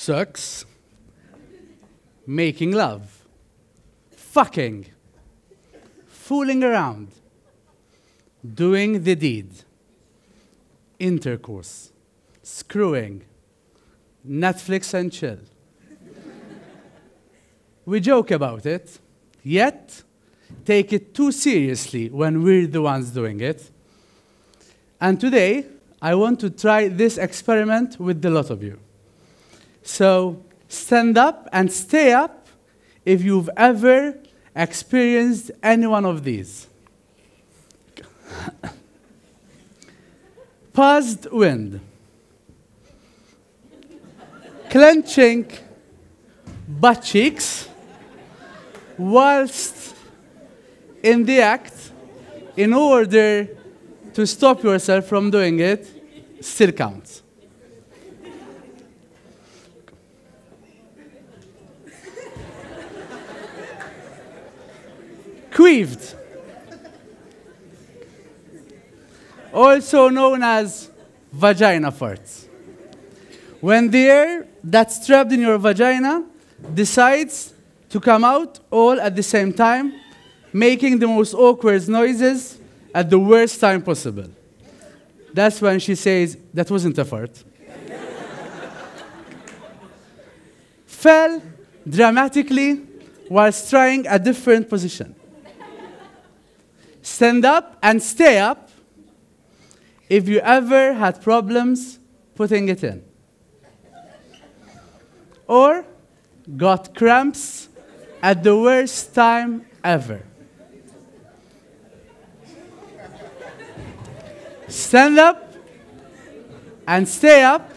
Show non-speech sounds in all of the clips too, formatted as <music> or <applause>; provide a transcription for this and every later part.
sex, making love, fucking, fooling around, doing the deed, intercourse, screwing, Netflix and chill. we joke about it, yet take it too seriously when we're the ones doing it. And today, I want to try this experiment with the lot of you. So stand up and stay up if you've ever experienced any one of these. <laughs> Paused wind. Clenching butt cheeks whilst in the act in order to stop yourself from doing it still counts. Also known as vagina farts. When the air that's trapped in your vagina decides to come out all at the same time, making the most awkward noises at the worst time possible. That's when she says, That wasn't a fart. <laughs> Fell dramatically whilst trying a different position. Stand up and stay up if you ever had problems putting it in. Or got cramps at the worst time ever. Stand up and stay up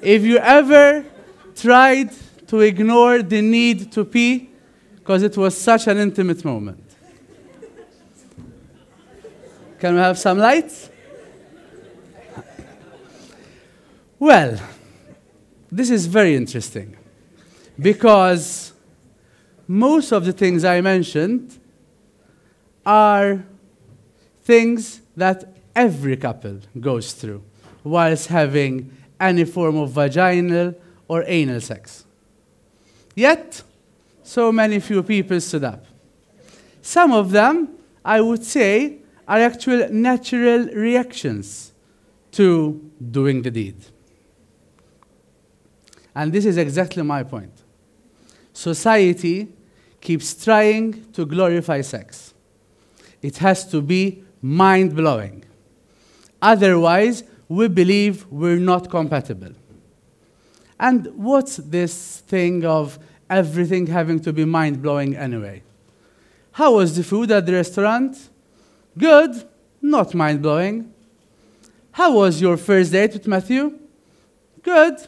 if you ever tried to ignore the need to pee because it was such an intimate moment. Can we have some lights? Well, this is very interesting because most of the things I mentioned are things that every couple goes through whilst having any form of vaginal or anal sex. Yet, so many few people stood up. Some of them, I would say, are actual natural reactions to doing the deed. And this is exactly my point. Society keeps trying to glorify sex. It has to be mind blowing. Otherwise, we believe we're not compatible. And what's this thing of everything having to be mind blowing anyway? How was the food at the restaurant? Good, not mind blowing. How was your first date with Matthew? Good,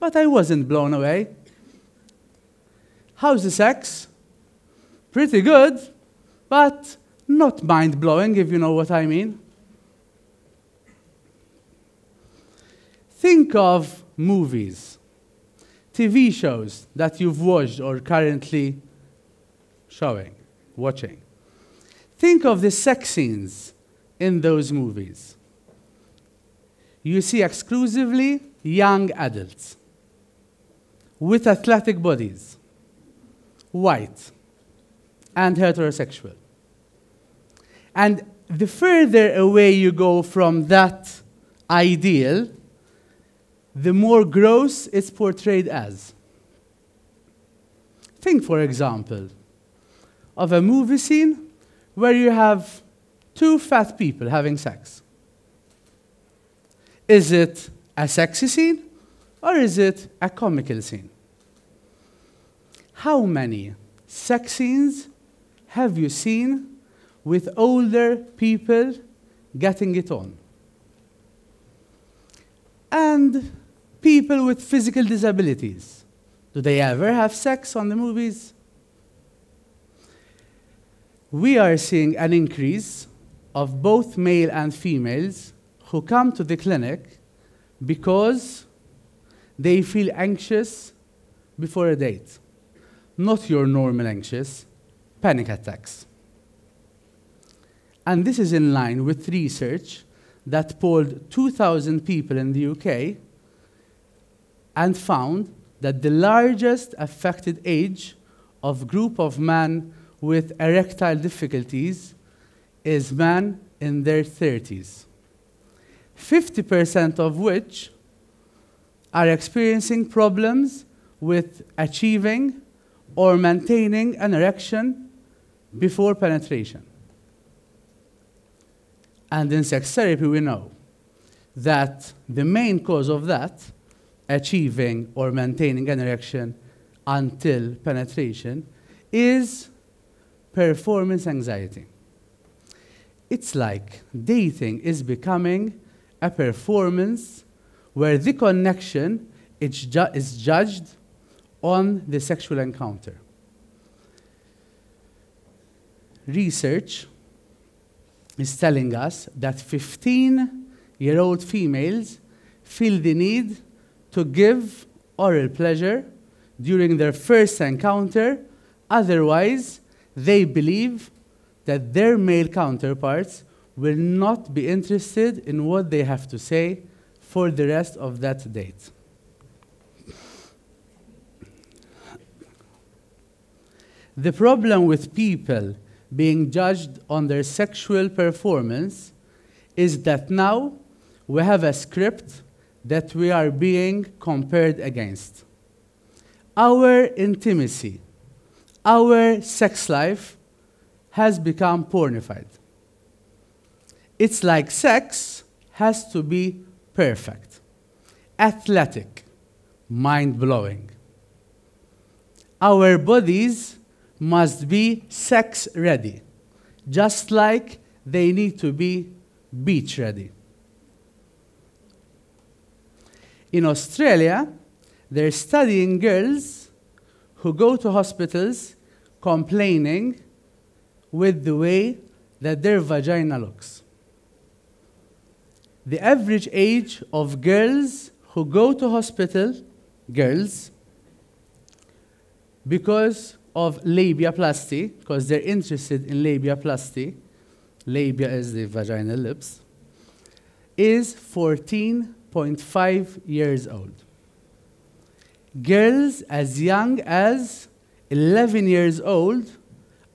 but I wasn't blown away. How's the sex? Pretty good, but not mind blowing, if you know what I mean. Think of movies, TV shows that you've watched or currently showing, watching. Think of the sex scenes in those movies. You see exclusively young adults with athletic bodies, white, and heterosexual. And the further away you go from that ideal, the more gross it's portrayed as. Think, for example, of a movie scene where you have two fat people having sex. Is it a sexy scene or is it a comical scene? How many sex scenes have you seen with older people getting it on? And people with physical disabilities. Do they ever have sex on the movies? We are seeing an increase of both male and females who come to the clinic because they feel anxious before a date. Not your normal anxious, panic attacks. And this is in line with research that polled 2,000 people in the UK and found that the largest affected age of group of men with erectile difficulties is men in their 30s. 50% of which are experiencing problems with achieving or maintaining an erection before penetration. And in sex therapy, we know that the main cause of that, achieving or maintaining an erection until penetration, is performance anxiety. It's like dating is becoming a performance where the connection is, ju is judged on the sexual encounter. Research is telling us that 15 year old females feel the need to give oral pleasure during their first encounter, otherwise, they believe that their male counterparts will not be interested in what they have to say for the rest of that date. The problem with people being judged on their sexual performance is that now we have a script that we are being compared against. Our intimacy, our sex life has become pornified. It's like sex has to be perfect, athletic, mind blowing. Our bodies must be sex ready, just like they need to be beach ready. In Australia, they're studying girls who go to hospitals complaining with the way that their vagina looks. The average age of girls who go to hospital, girls, because of labiaplasty, because they're interested in labiaplasty, labia is the vaginal lips, is 14.5 years old. Girls as young as 11 years old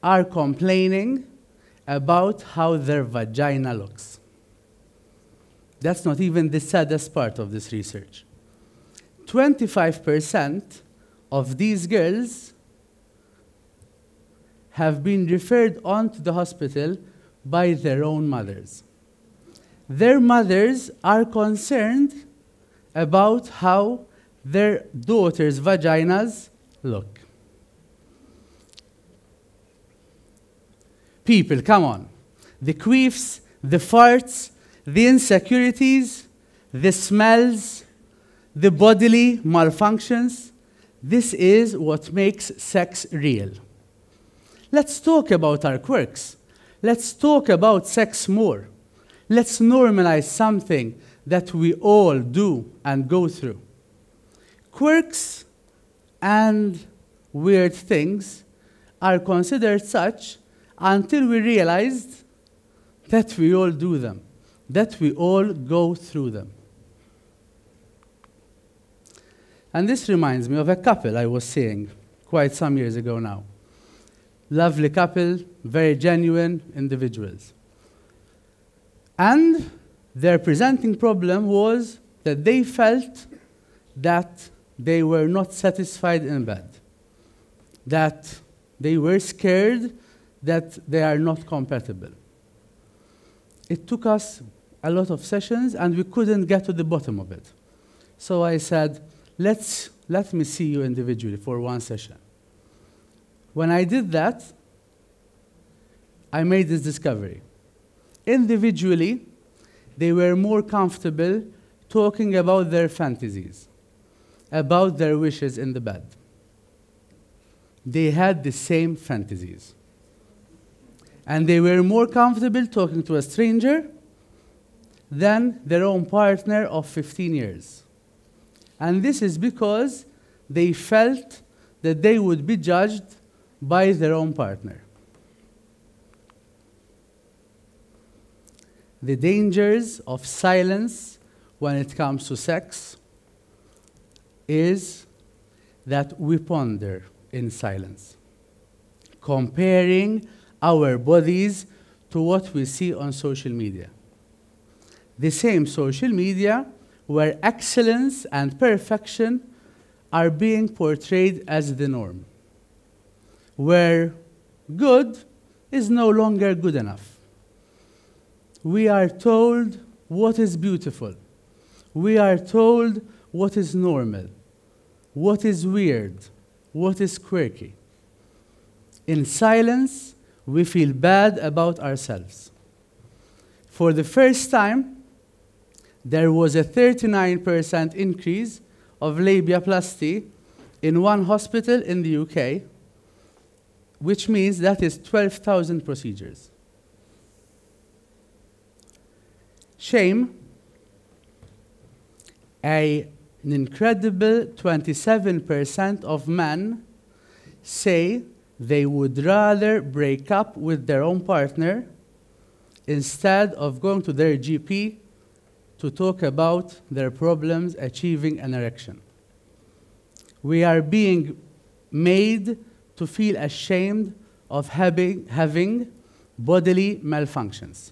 are complaining about how their vagina looks. That's not even the saddest part of this research. 25% of these girls have been referred on to the hospital by their own mothers. Their mothers are concerned about how their daughters' vaginas look. People, come on. The queefs, the farts, the insecurities, the smells, the bodily malfunctions. This is what makes sex real. Let's talk about our quirks. Let's talk about sex more. Let's normalize something that we all do and go through. Quirks and weird things are considered such until we realized that we all do them, that we all go through them. And this reminds me of a couple I was seeing quite some years ago now lovely couple, very genuine individuals. And their presenting problem was that they felt that they were not satisfied in bed, that they were scared that they are not compatible. It took us a lot of sessions and we couldn't get to the bottom of it. So I said, let's, let me see you individually for one session. When I did that, I made this discovery. Individually, they were more comfortable talking about their fantasies, about their wishes in the bed. They had the same fantasies. And they were more comfortable talking to a stranger than their own partner of 15 years. And this is because they felt that they would be judged by their own partner. The dangers of silence when it comes to sex is that we ponder in silence, comparing our bodies to what we see on social media. The same social media where excellence and perfection are being portrayed as the norm, where good is no longer good enough. We are told what is beautiful. We are told what is normal, what is weird, what is quirky. In silence, we feel bad about ourselves. For the first time, there was a 39% increase of labiaplasty in one hospital in the UK, which means that is 12,000 procedures. Shame, a, an incredible 27% of men say they would rather break up with their own partner instead of going to their GP to talk about their problems achieving an erection. We are being made to feel ashamed of having, having bodily malfunctions,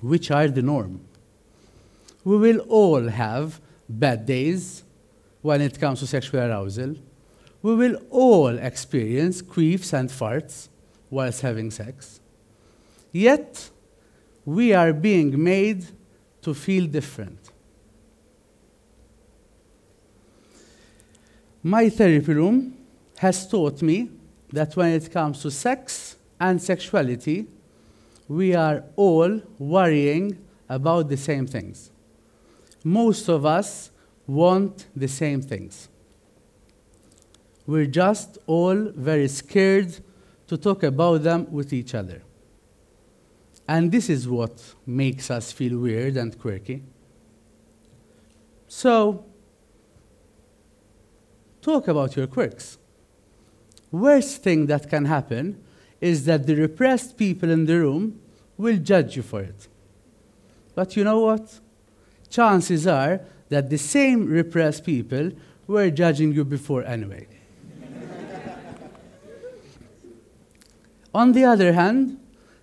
which are the norm. We will all have bad days when it comes to sexual arousal. We will all experience queefs and farts whilst having sex. Yet, we are being made to feel different. My therapy room has taught me that when it comes to sex and sexuality, we are all worrying about the same things. Most of us want the same things. We're just all very scared to talk about them with each other. And this is what makes us feel weird and quirky. So, talk about your quirks. Worst thing that can happen is that the repressed people in the room will judge you for it. But you know what? Chances are that the same repressed people were judging you before anyway. On the other hand,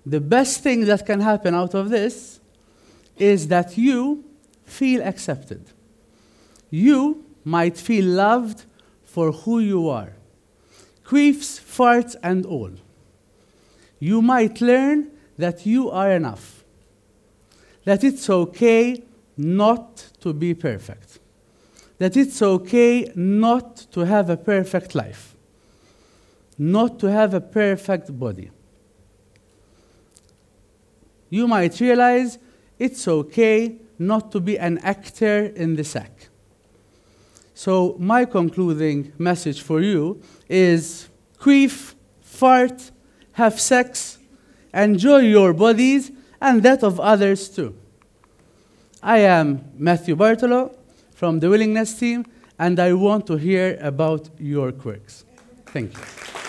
the best thing that can happen out of this is that you feel accepted. You might feel loved for who you are. Queefs, farts, and all. You might learn that you are enough. That it's okay not to be perfect. That it's okay not to have a perfect life. Not to have a perfect body you might realize it's okay not to be an actor in the sack. So, my concluding message for you is queef, fart, have sex, enjoy your bodies and that of others too. I am Matthew Bartolo from the Willingness team, and I want to hear about your quirks. Thank you.